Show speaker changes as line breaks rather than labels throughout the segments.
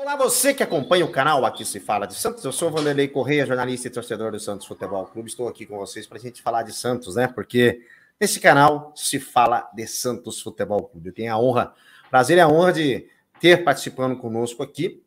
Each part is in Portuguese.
Olá, você que acompanha o canal Aqui Se Fala de Santos. Eu sou Vanderlei Correia, jornalista e torcedor do Santos Futebol Clube. Estou aqui com vocês para a gente falar de Santos, né? Porque nesse canal se fala de Santos Futebol Clube. Eu tenho a honra, prazer e a honra de ter participando conosco aqui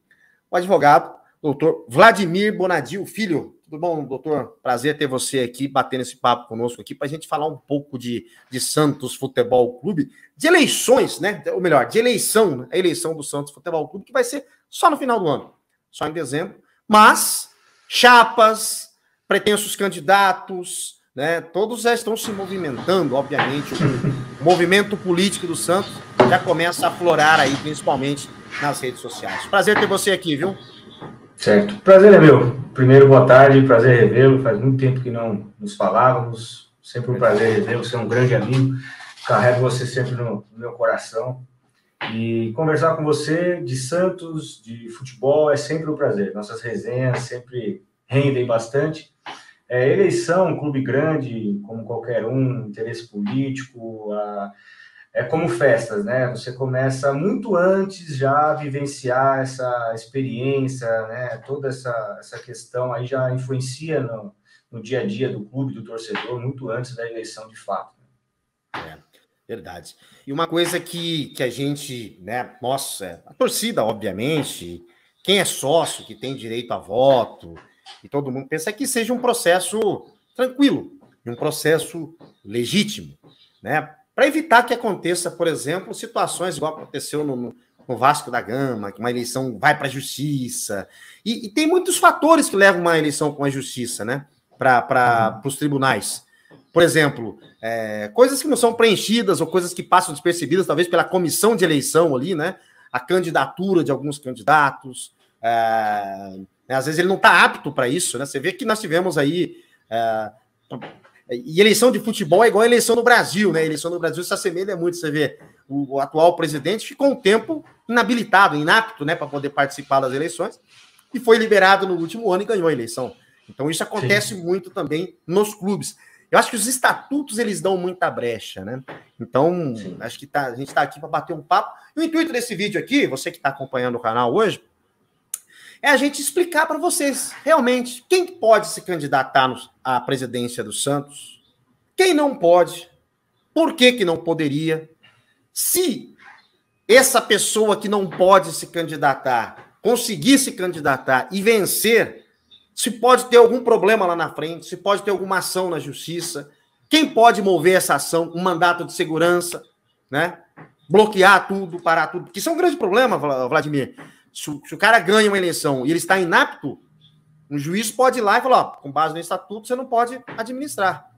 o advogado, doutor Vladimir Bonadil Filho. Tudo bom, doutor? Prazer ter você aqui, batendo esse papo conosco aqui, para a gente falar um pouco de, de Santos Futebol Clube, de eleições, né? Ou melhor, de eleição, né? a eleição do Santos Futebol Clube, que vai ser só no final do ano, só em dezembro. Mas chapas, pretensos candidatos, né? Todos já estão se movimentando, obviamente. O movimento político do Santos já começa a aflorar aí, principalmente nas redes sociais. Prazer ter você aqui, viu?
Certo. Prazer é meu. Primeiro, boa tarde, prazer revê-lo. Faz muito tempo que não nos falávamos. Sempre um prazer revê-lo. Você é um grande amigo. Carrego você sempre no meu coração. E conversar com você de Santos, de futebol, é sempre um prazer. Nossas resenhas sempre rendem bastante. É, eleição, clube grande, como qualquer um, interesse político, a, é como festas, né? Você começa muito antes já a vivenciar essa experiência, né? Toda essa, essa questão aí já influencia no, no dia a dia do clube, do torcedor, muito antes da eleição de fato.
É. Verdade. E uma coisa que, que a gente, né, nossa, a torcida, obviamente, quem é sócio, que tem direito a voto, e todo mundo pensa que seja um processo tranquilo, um processo legítimo, né? Para evitar que aconteça, por exemplo, situações igual aconteceu no, no Vasco da Gama, que uma eleição vai para a justiça. E, e, tem muitos fatores que levam uma eleição com a justiça, né? Para os tribunais. Por exemplo, é, coisas que não são preenchidas ou coisas que passam despercebidas, talvez pela comissão de eleição ali, né? A candidatura de alguns candidatos. É, né, às vezes ele não está apto para isso, né? Você vê que nós tivemos aí. É, e eleição de futebol é igual a eleição no Brasil, né? A eleição no Brasil se assemelha muito. Você vê, o, o atual presidente ficou um tempo inabilitado, inapto, né, para poder participar das eleições, e foi liberado no último ano e ganhou a eleição. Então isso acontece Sim. muito também nos clubes. Eu acho que os estatutos eles dão muita brecha, né? Então, Sim. acho que tá, a gente está aqui para bater um papo. E o intuito desse vídeo aqui, você que está acompanhando o canal hoje, é a gente explicar para vocês realmente quem pode se candidatar à presidência do Santos, quem não pode, por que, que não poderia, se essa pessoa que não pode se candidatar conseguir se candidatar e vencer se pode ter algum problema lá na frente, se pode ter alguma ação na justiça. Quem pode mover essa ação? Um mandato de segurança, né? Bloquear tudo, parar tudo. Que isso é um grande problema, Vladimir. Se o, se o cara ganha uma eleição e ele está inapto, um juiz pode ir lá e falar: ó, com base no estatuto, você não pode administrar.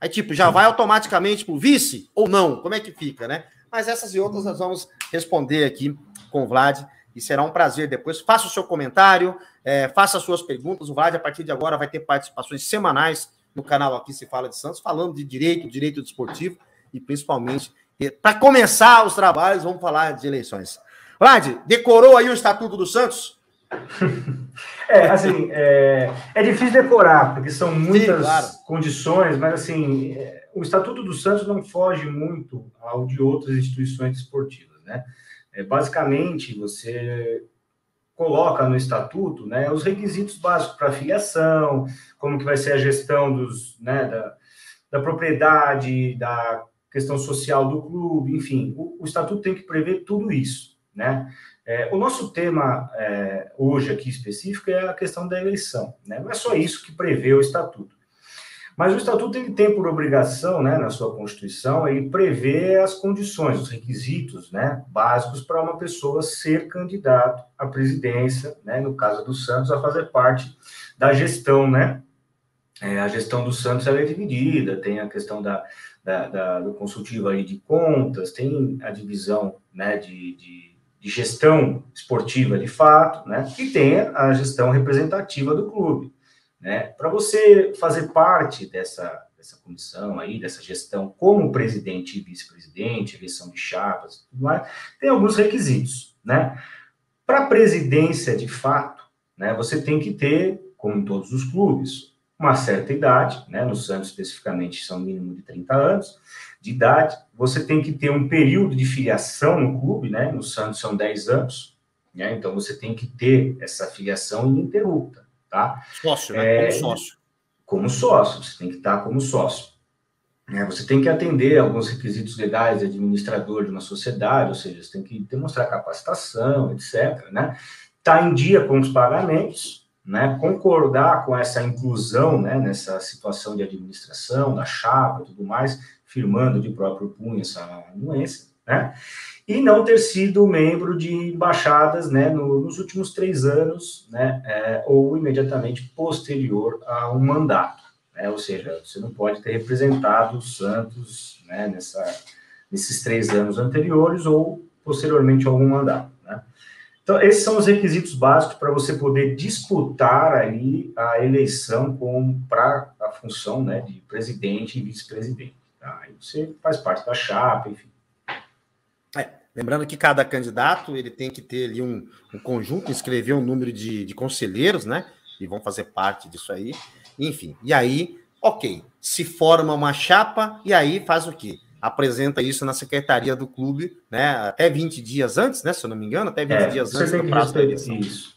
Aí, tipo, já vai automaticamente para o vice ou não? Como é que fica, né? Mas essas e outras nós vamos responder aqui com o Vlad e será um prazer depois. Faça o seu comentário, é, faça as suas perguntas. O Vlad, a partir de agora, vai ter participações semanais no canal Aqui Se Fala de Santos, falando de direito, direito desportivo e principalmente, para começar os trabalhos, vamos falar de eleições. Vlad, decorou aí o Estatuto do Santos?
É, assim, é, é difícil decorar, porque são muitas Sim, claro. condições, mas assim, é, o Estatuto do Santos não foge muito ao de outras instituições esportivas, né? É, basicamente, você coloca no estatuto né, os requisitos básicos para filiação, como que vai ser a gestão dos, né, da, da propriedade, da questão social do clube, enfim, o, o estatuto tem que prever tudo isso, né? É, o nosso tema é, hoje aqui específico é a questão da eleição, né? Não é só isso que prevê o estatuto. Mas o estatuto ele tem por obrigação, né, na sua Constituição, ele prevê as condições, os requisitos, né, básicos para uma pessoa ser candidato à presidência, né, no caso do Santos, a fazer parte da gestão, né? É, a gestão do Santos é dividida, tem a questão da, da, da do consultivo aí de contas, tem a divisão, né, de, de de gestão esportiva de fato, né? E tem a gestão representativa do clube. Né? Para você fazer parte dessa, dessa comissão aí, dessa gestão, como presidente e vice-presidente, eleição de chapas, tudo mais, tem alguns requisitos, né? Para a presidência, de fato, né, você tem que ter, como em todos os clubes, uma certa idade, né? No Santos, especificamente, são mínimo de 30 anos de idade. Você tem que ter um período de filiação no clube, né? No Santos são 10 anos, Né? Então, você tem que ter essa filiação ininterrupta. Tá?
Sócio, né?
É, como sócio. Como sócio, você tem que estar como sócio. É, você tem que atender alguns requisitos legais de administrador de uma sociedade, ou seja, você tem que demonstrar capacitação, etc. Né? Tá em dia com os pagamentos, né? concordar com essa inclusão né? nessa situação de administração, da chapa e tudo mais, firmando de próprio punho essa anuência, né? E não ter sido membro de embaixadas né, no, nos últimos três anos, né, é, ou imediatamente posterior a um mandato. Né, ou seja, você não pode ter representado o Santos né, nessa, nesses três anos anteriores ou posteriormente a algum mandato. Né. Então, esses são os requisitos básicos para você poder disputar ali a eleição para a função né, de presidente e vice-presidente. Tá? Aí você faz parte da chapa, enfim.
Lembrando que cada candidato ele tem que ter ali um, um conjunto, inscrever um número de, de conselheiros, né? E vão fazer parte disso aí. Enfim, e aí, ok, se forma uma chapa e aí faz o quê? Apresenta isso na secretaria do clube, né? Até 20 dias antes, né? Se eu não me engano, até 20 é, dias antes
do prazo da eleição. Isso.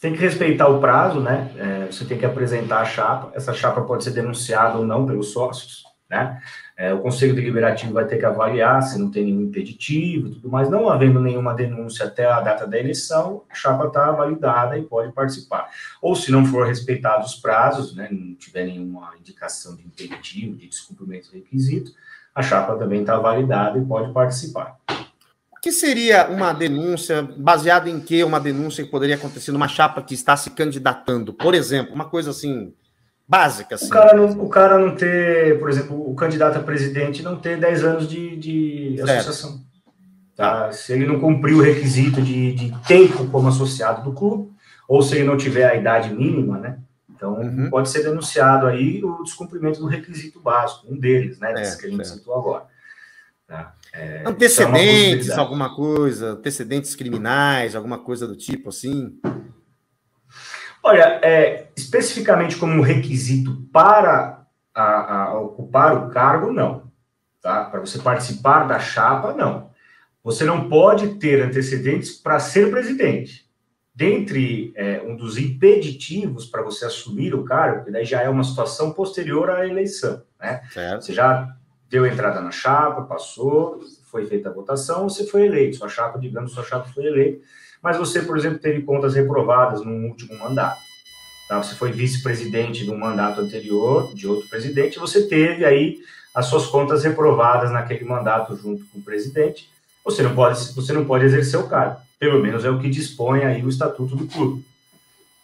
Tem que respeitar o prazo, né? É, você tem que apresentar a chapa. Essa chapa pode ser denunciada ou não pelos sócios, né? É, o Conselho Deliberativo vai ter que avaliar se não tem nenhum impeditivo tudo mais. Não havendo nenhuma denúncia até a data da eleição, a chapa está validada e pode participar. Ou se não for respeitados os prazos, né, não tiver nenhuma indicação de impeditivo, de descumprimento do requisito, a chapa também está validada e pode participar.
O que seria uma denúncia, baseada em que uma denúncia que poderia acontecer numa chapa que está se candidatando? Por exemplo, uma coisa assim, básica. Assim.
O, cara não, o cara não ter, por exemplo, o candidato a presidente não ter 10 anos de, de associação. Tá? Se ele não cumprir o requisito de, de tempo como associado do clube, ou se ele não tiver a idade mínima, né? Então, uhum. pode ser denunciado aí o descumprimento do requisito básico, um deles, né? Desses é, que a gente certo. citou agora.
Tá? É, antecedentes, é alguma coisa, antecedentes criminais, alguma coisa do tipo assim?
Olha, é, especificamente como requisito para a, a ocupar o cargo, não. Tá? Para você participar da chapa, não. Você não pode ter antecedentes para ser presidente. Dentre é, um dos impeditivos para você assumir o cargo, que daí já é uma situação posterior à eleição, né? Certo. Você já deu entrada na chapa, passou, foi feita a votação, você foi eleito. Sua chapa, digamos, sua chapa foi eleita mas você, por exemplo, teve contas reprovadas no último mandato. Tá? Você foi vice-presidente de um mandato anterior, de outro presidente, você teve aí as suas contas reprovadas naquele mandato junto com o presidente. Você não pode, você não pode exercer o cargo. Pelo menos é o que dispõe aí o estatuto do clube.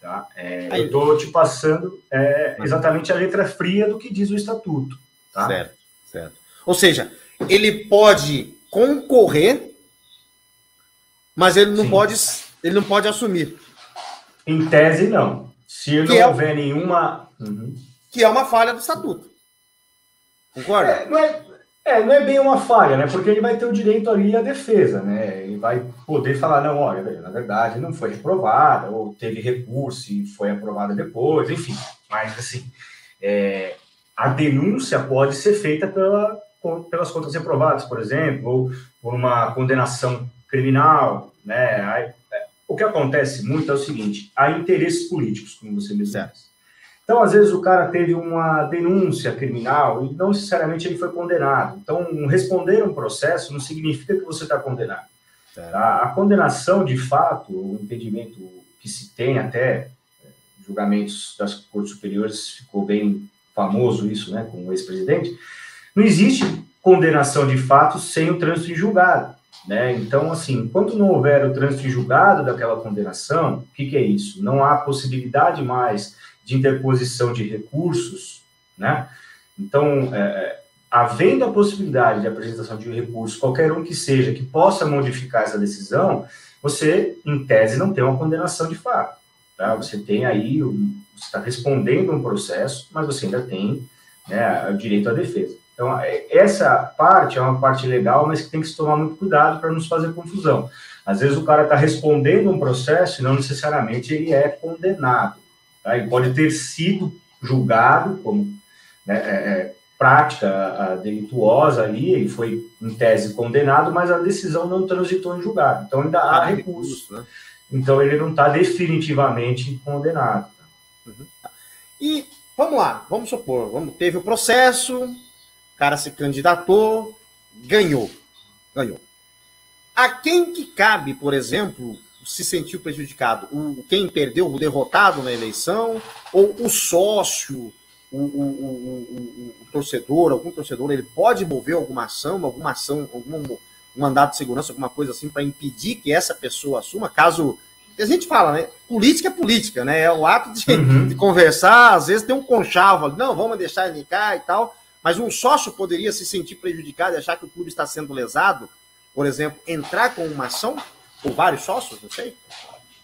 Tá? É, eu estou te passando é, exatamente a letra fria do que diz o estatuto. Tá?
Certo, certo. Ou seja, ele pode concorrer mas ele não pode ele não pode assumir.
Em tese, não. Se não é, houver nenhuma.
Uhum. Que é uma falha do estatuto. Concorda?
É não é, é, não é bem uma falha, né? Porque ele vai ter o direito ali à defesa, né? Ele vai poder falar, não, olha, na verdade não foi reprovada, ou teve recurso e foi aprovada depois, enfim. Mas, assim, é, a denúncia pode ser feita pela, pelas contas reprovadas, por exemplo, ou por uma condenação criminal, né? É, o que acontece muito é o seguinte: há interesses políticos, como você me disse. Então, às vezes, o cara teve uma denúncia criminal e não necessariamente ele foi condenado. Então, responder um processo não significa que você está condenado. Tá? A condenação, de fato, o impedimento que se tem até é, julgamentos das cortes superiores, ficou bem famoso isso, né, com o ex-presidente, não existe condenação de fato sem o trânsito em julgado. Né? Então, assim, enquanto não houver o trânsito julgado daquela condenação, o que, que, é isso? Não há possibilidade mais de interposição de recursos, né? Então, é, é, havendo a possibilidade de apresentação de recurso, qualquer um que seja, que possa modificar essa decisão, você, em tese, não tem uma condenação de fato. Tá? Você tem aí, você está respondendo um processo, mas você ainda tem né, o direito à defesa. Então, é, essa parte é uma parte legal, mas que tem que se tomar muito cuidado para não se fazer confusão. Às vezes o cara está respondendo um processo e não necessariamente ele é condenado. Tá? Ele pode ter sido julgado como né, é, é prática delituosa ali, ele foi, em tese, condenado, mas a decisão não transitou em julgado. Então ainda há recurso. Né? Então ele não está definitivamente condenado.
Uhum. E vamos lá, vamos supor, vamos, teve o processo, o cara se candidatou, ganhou. Ganhou. A quem que cabe, por exemplo, se sentiu prejudicado? O, quem perdeu, o derrotado na eleição, ou o sócio, o, o, o, torcedor, algum torcedor, ele pode mover alguma ação, alguma ação, algum mandato de segurança, alguma coisa assim, para impedir que essa pessoa assuma, caso. A gente fala, né? Política é política, né? É o ato de, uhum. de conversar, às vezes tem um conchavo, não, vamos deixar ele cá e tal, mas um sócio poderia se sentir prejudicado e achar que o clube está sendo lesado, por exemplo, entrar com uma ação, ou vários sócios, não sei?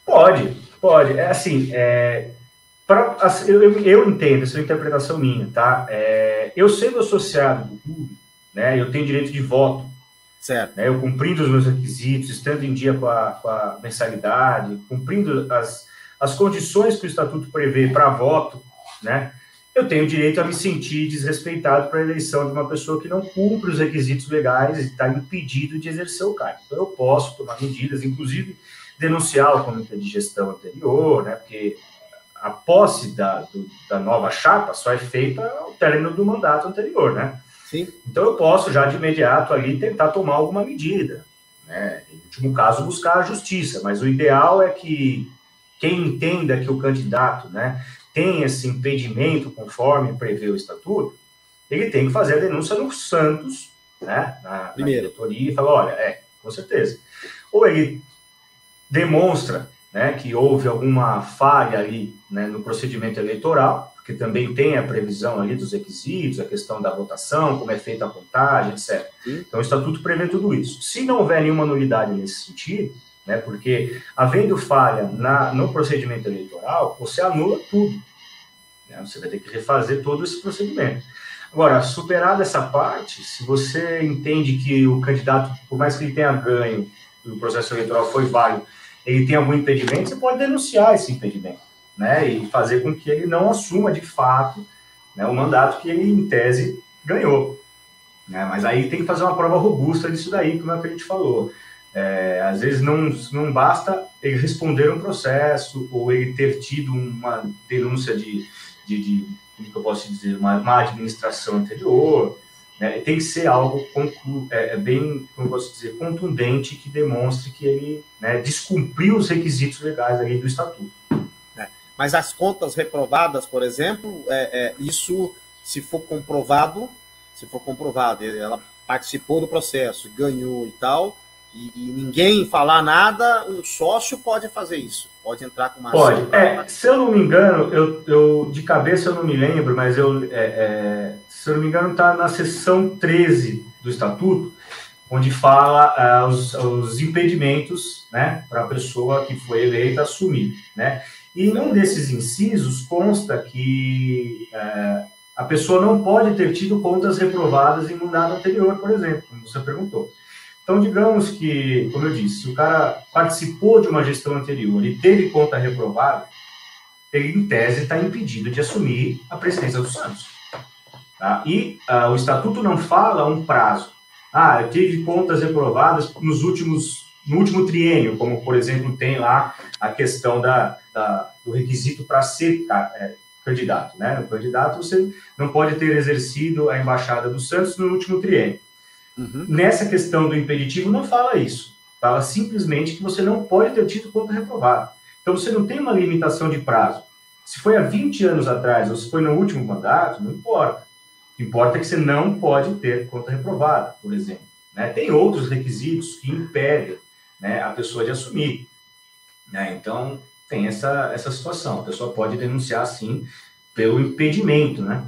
Pode, pode. É assim, é, pra, assim, eu, eu, entendo, essa é uma interpretação minha, tá? É, eu sendo associado do clube, né, eu tenho direito de voto. Certo. Né, eu cumprindo os meus requisitos, estando em dia com a, com a mensalidade, cumprindo as, as condições que o estatuto prevê para voto, né? eu tenho direito a me sentir desrespeitado para a eleição de uma pessoa que não cumpre os requisitos legais e está impedido de exercer o cargo. Então, eu posso tomar medidas, inclusive denunciar o comitê de gestão anterior, né, porque a posse da, do, da nova chapa só é feita ao término do mandato anterior, né? Sim. Então, eu posso já de imediato ali tentar tomar alguma medida, né? Em último caso, buscar a justiça, mas o ideal é que quem entenda que o candidato, né, tem esse impedimento conforme prevê o estatuto, ele tem que fazer a denúncia no Santos, né, na, na diretoria, e falar, olha, é, com certeza. Ou ele demonstra né, que houve alguma falha ali né, no procedimento eleitoral, porque também tem a previsão ali dos requisitos, a questão da votação, como é feita a contagem, etc. Então, o Estatuto prevê tudo isso. Se não houver nenhuma nulidade nesse sentido, né? Porque, havendo falha na, no procedimento eleitoral, você anula tudo. Né? Você vai ter que refazer todo esse procedimento. Agora, superada essa parte, se você entende que o candidato, por mais que ele tenha ganho, o processo eleitoral foi válido, ele tem algum impedimento, você pode denunciar esse impedimento, né? E fazer com que ele não assuma de fato né, o mandato que ele, em tese, ganhou. Né? Mas aí tem que fazer uma prova robusta disso daí, como é que a gente falou. É, às vezes não, não basta ele responder um processo ou ele ter tido uma denúncia de, de, de como que eu posso dizer, uma, uma administração anterior. Né? Tem que ser algo é, é, bem, como posso dizer, contundente que demonstre que ele né, descumpriu os requisitos legais ali do estatuto.
É, mas as contas reprovadas, por exemplo, é, é, isso, se for comprovado, se for comprovado, ela participou do processo, ganhou e tal, e, e, ninguém falar nada, um sócio pode fazer isso. Pode entrar com uma
Pode. É, se eu não me engano, eu, eu de cabeça eu não me lembro, mas eu, é, é, se eu não me engano, está na seção 13 do Estatuto, onde fala é, os, os impedimentos né, para a pessoa que foi eleita assumir. Né? E em um desses incisos consta que é, a pessoa não pode ter tido contas reprovadas em mandato anterior, por exemplo, como você perguntou. Então, digamos que, como eu disse, o cara participou de uma gestão anterior e teve conta reprovada, ele, em tese, está impedido de assumir a presidência do Santos. Tá? E uh, o estatuto não fala um prazo. Ah, eu tive contas reprovadas nos últimos, no último triênio, como, por exemplo, tem lá a questão da, da do requisito para ser é, candidato. Né? O candidato, você não pode ter exercido a embaixada do Santos no último triênio. Uhum. Nessa questão do impeditivo, não fala isso. Fala simplesmente que você não pode ter tido conta reprovada. Então, você não tem uma limitação de prazo. Se foi há 20 anos atrás ou se foi no último mandato, não importa. O que importa é que você não pode ter conta reprovada, por exemplo. Né? Tem outros requisitos que impedem né, a pessoa de assumir. Né? Então, tem essa, essa situação. A pessoa pode denunciar, sim, pelo impedimento, né?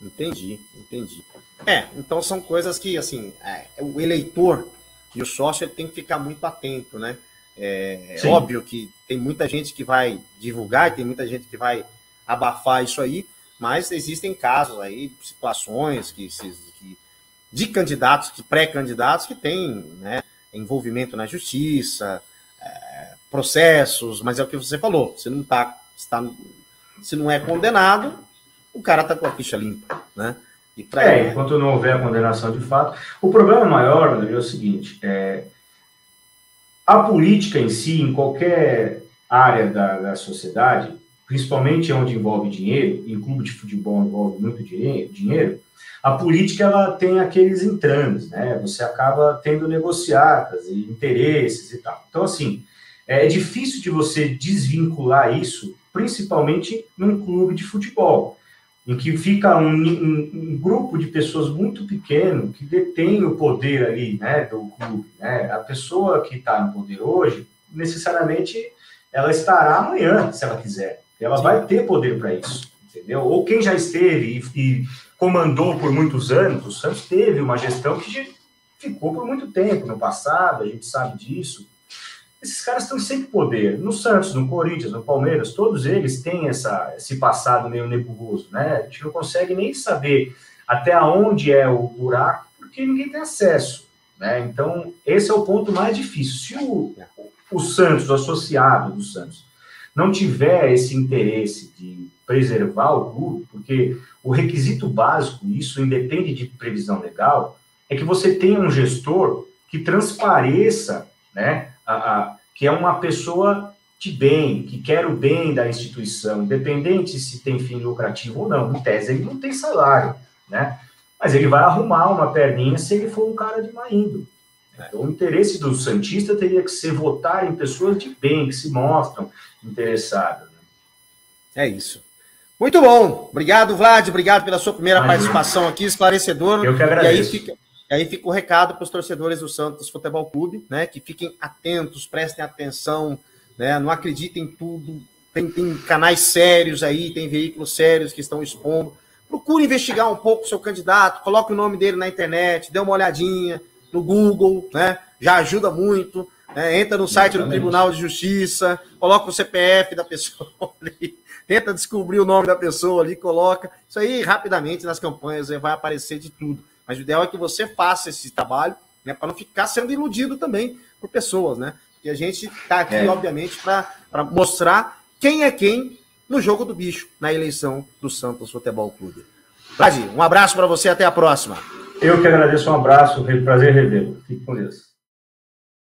Entendi, entendi. É, então são coisas que, assim, é, o eleitor e o sócio ele tem que ficar muito atento, né? É, é óbvio que tem muita gente que vai divulgar, tem muita gente que vai abafar isso aí, mas existem casos aí, situações que, que de candidatos, de pré-candidatos que têm né, envolvimento na justiça, é, processos, mas é o que você falou, se não tá, está, se não é condenado, o cara tá com a ficha limpa, né?
É, enquanto não houver a condenação de fato. O problema maior, André, é o seguinte: é, a política em si, em qualquer área da, da sociedade, principalmente onde envolve dinheiro, e clube de futebol envolve muito dinheiro, dinheiro a política ela tem aqueles entrames, né? Você acaba tendo negociatas e interesses e tal. Então, assim, é difícil de você desvincular isso, principalmente num clube de futebol, em que fica um, um, um grupo de pessoas muito pequeno que detém o poder ali, né, do clube. Né? A pessoa que está no poder hoje, necessariamente, ela estará amanhã, se ela quiser. Ela Sim. vai ter poder para isso, entendeu? Ou quem já esteve e, e comandou por muitos anos, o Santos teve uma gestão que ficou por muito tempo no passado, a gente sabe disso. Esses caras têm sempre poder. No Santos, no Corinthians, no Palmeiras, todos eles têm essa, esse passado meio nebuloso, né? A gente não consegue nem saber até onde é o buraco, porque ninguém tem acesso, né? Então, esse é o ponto mais difícil. Se o, o Santos, o associado do Santos, não tiver esse interesse de preservar o clube, porque o requisito básico, isso independe de previsão legal, é que você tenha um gestor que transpareça, né, a, a, que é uma pessoa de bem, que quer o bem da instituição, independente se tem fim lucrativo ou não. Em tese, ele não tem salário, né? Mas ele vai arrumar uma perninha se ele for um cara de má índole. Então, o interesse do Santista teria que ser votar em pessoas de bem, que se mostram interessadas. Né?
É isso. Muito bom. Obrigado, Vlad. Obrigado pela sua primeira participação aqui, esclarecedora.
Eu que agradeço.
E aí fica, aí fica o recado para os torcedores do Santos Futebol Clube, né? Que fiquem atentos, prestem atenção, né? Não acreditem em tudo. Tem, tem canais sérios aí, tem veículos sérios que estão expondo. Procure investigar um pouco o seu candidato, coloque o nome dele na internet, dê uma olhadinha no Google, né? Já ajuda muito. Né? Entra no site Exatamente. do Tribunal de Justiça, coloca o CPF da pessoa ali tenta descobrir o nome da pessoa ali, coloca. Isso aí rapidamente nas campanhas vai aparecer de tudo. Mas o ideal é que você faça esse trabalho, né, para não ficar sendo iludido também por pessoas, né? E a gente está aqui, é. obviamente, para mostrar quem é quem no jogo do bicho, na eleição do Santos Futebol Clube. Brad, um abraço para você, até a próxima.
Eu que agradeço, um abraço, prazer revê-lo. Fique com Deus.